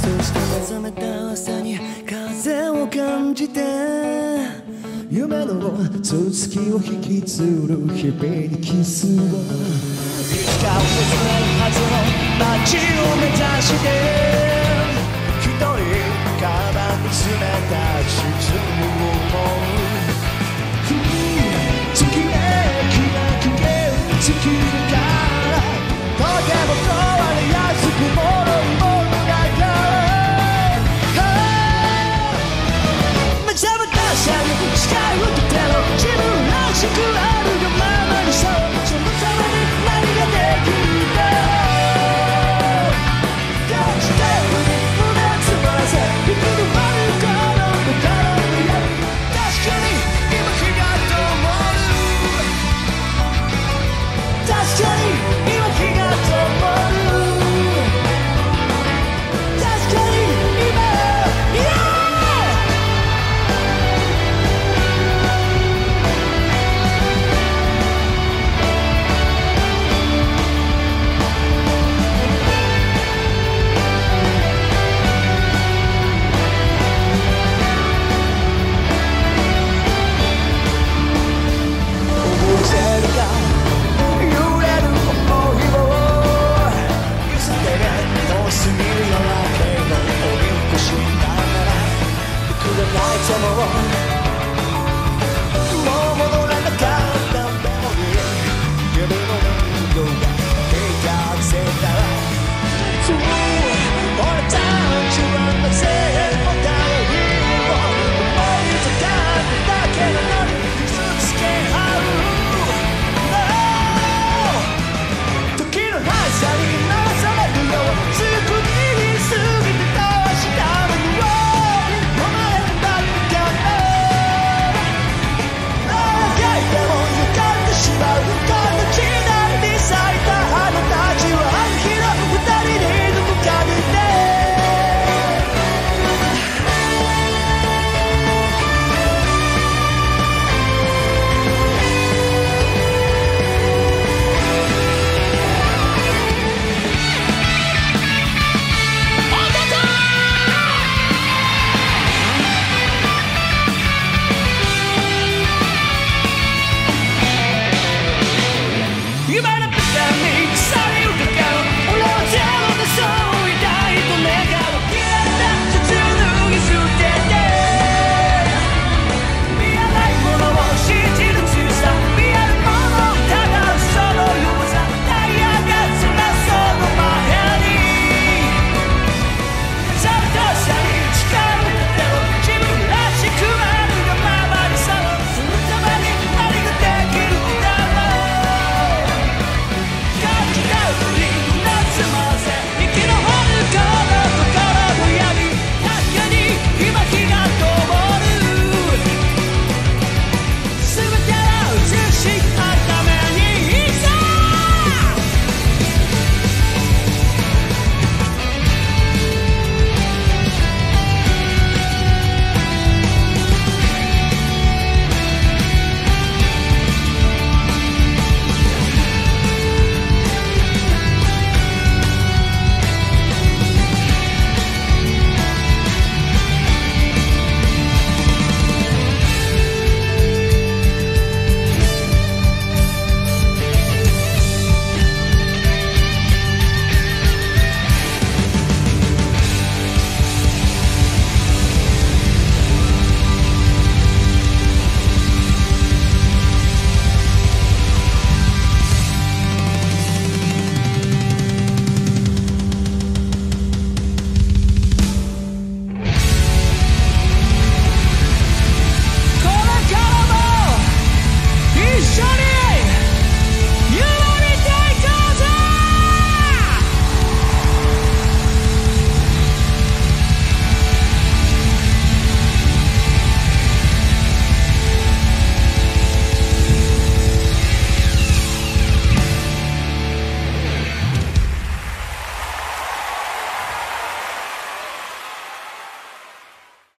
そして目覚めた朝に風を感じて夢の続きを引きずる日々にキスをいつか訪れるはずの街を目指して一人カバンに詰めた沈む Giving away. You better.